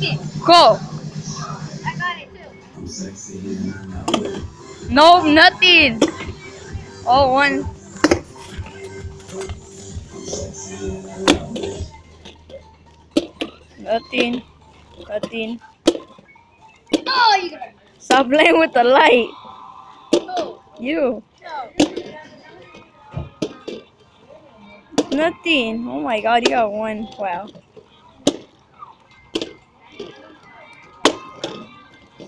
Look. Go. I got it too. No, nothing. Oh, one. Nothing. Nothing. Oh, you got it. Stop playing with the light. You. no. Nothing. Oh my god, you got one. Wow.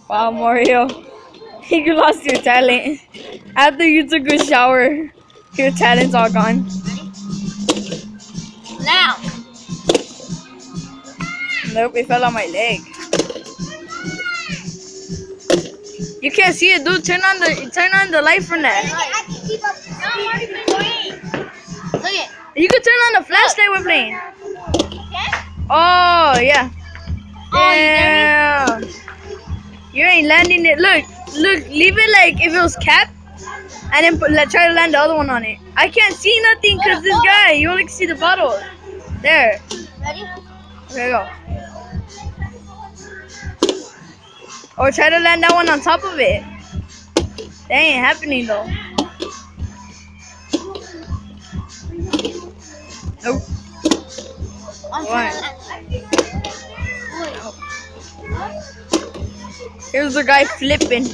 Wow, Mario. You lost your talent. After you took a shower, your talent's all gone. Now. Nope, it fell on my leg. You can't see it, dude. Turn on the turn on the light from that. I can keep up. No, I'm already playing. Look it. You can turn on the flashlight we're playing. Okay? Oh yeah. Oh, Damn. You ain't landing it. Look, look. Leave it like if it was capped, and then put, let, try to land the other one on it. I can't see nothing because this guy. You only can see the bottle. There. Ready? There you go. Or try to land that one on top of it. That ain't happening though. Nope. I'm Here's the guy flipping.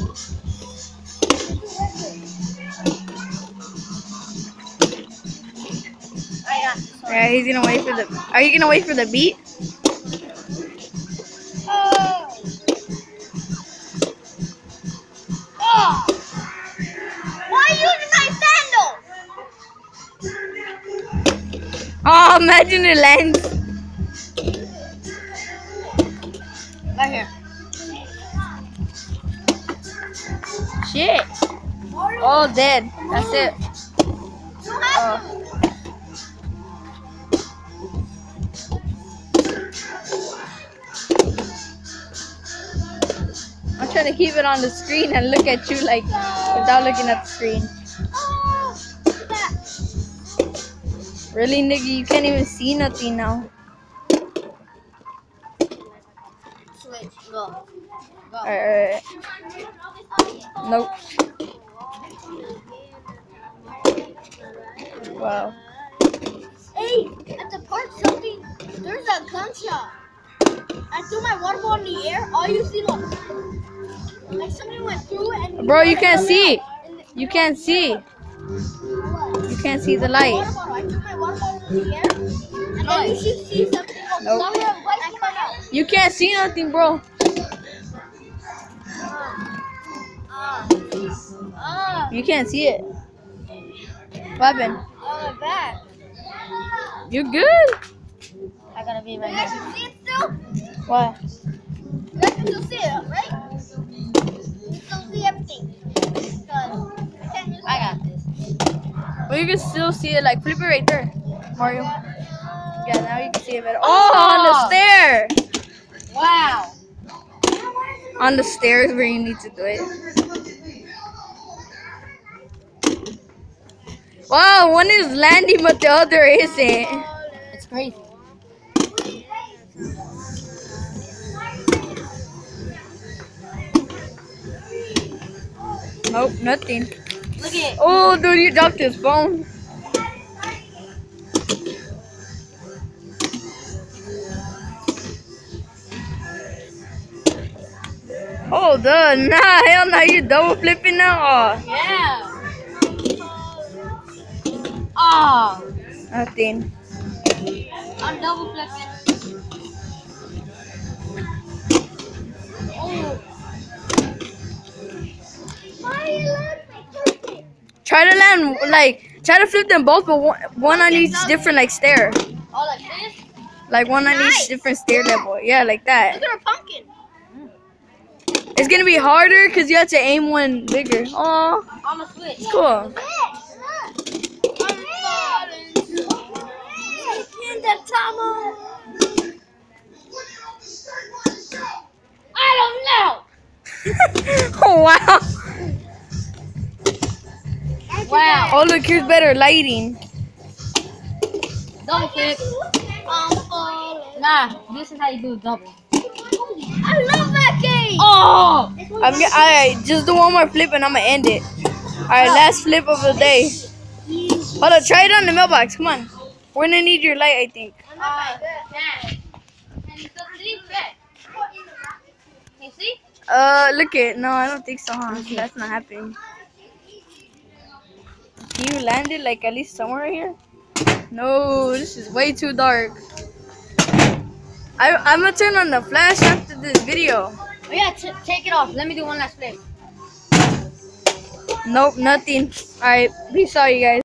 I got it. Yeah, he's gonna wait for the. Are you gonna wait for the beat? Why using my sandal? Oh, imagine it lands. Right here. Shit. Oh, dead. That's it. Oh. I'm trying to keep it on the screen and look at you like without looking at the screen. Really, nigga, you can't even see nothing now. Go. Go. Alright, alright. Nope. Wow. Hey, at the park, something. There's a gunshot. I threw my water ball in the air. All you see was like somebody went through it and. Bro, you can't see. You can't see. You can't see the light. bottle. I threw my water bottle in the air, and then you should see something Nope. flying and come out. You can't see nothing, bro. You can't see it. What happened? Oh, my back. You good? I gotta be right here. You can see it still? What? You can still see it, right? You still see everything. 'Cause I I got this. Well, you can still see it. Like, flip it right there, Mario. Yeah, now you can see it better. Oh, on the oh. stair. Wow. On the stairs where you need to do it. Wow, one is landing, but the other isn't. It's crazy. Nope, nothing. Look at it. Oh, dude, you dropped his phone. Oh, on. Nah, hell no. You double flipping now? Yeah. Oh, nothing. I'm double flipping. Oh. Why are you laughing? Try to land, like, try to flip them both, but one, one on each different, like, stair. Oh, like this? Like, one on Nice. each different stair level. Yeah, like that. Look at her pumpkin. It's gonna be harder because you have to aim one bigger. Oh, I'm a switch. cool. In the tunnel. I oh, don't know. oh Wow. Wow. Oh, look, here's better lighting. Double flip. I'm falling. Nah, this is how you do double. I love that game. Oh! I'm get, alright, just do one more flip and I'm gonna end it. Alright, last flip of the day. Hold on, try it on the mailbox. Come on. We're gonna need your light, I think. Uh, Can you see? Uh, look it. No, I don't think so, huh? That's not happening. Can you land it like at least somewhere here? No, this is way too dark. I, I'm gonna turn on the flash after this video. Oh yeah, take it off. Let me do one last flip. Nope, nothing. Alright, peace out, you guys.